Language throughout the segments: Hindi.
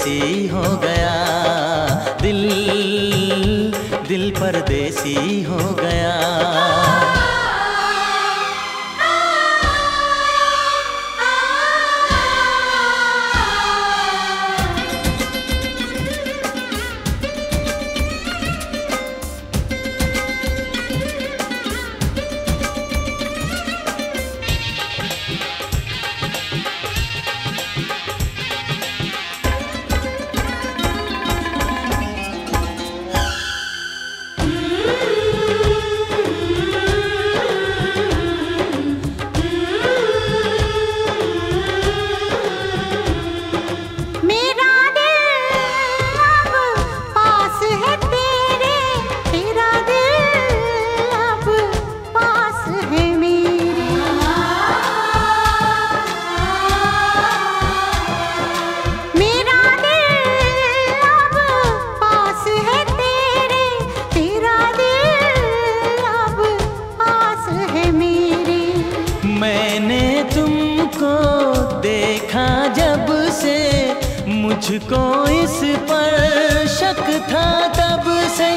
परदेसी हो गया। दिल दिल परदेसी हो गया। मुझको इस पर शक था तब से।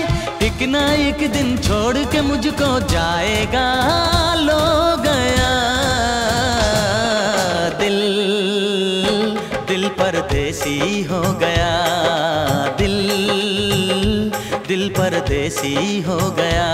एक ना एक दिन छोड़ के मुझको जाएगा लो गया दिल दिल परदेसी हो गया। दिल दिल परदेसी हो गया।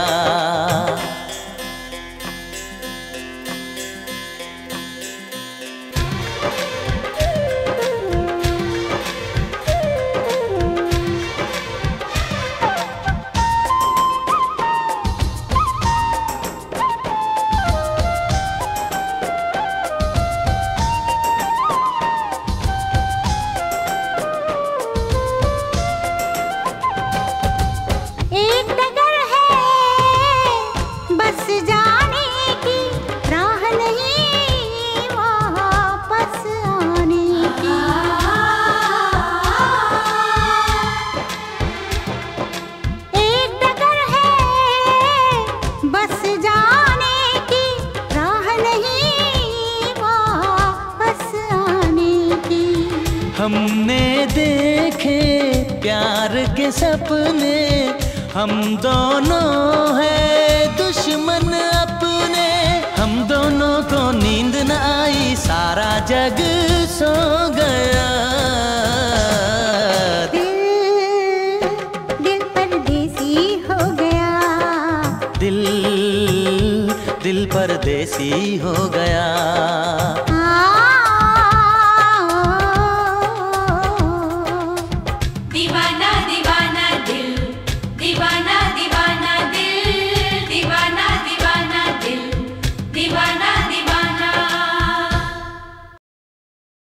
हमने देखे प्यार के सपने हम दोनों हैं सारा जग सो गया। दिल दिल परदेसी हो गया। दिल दिल परदेसी हो गया।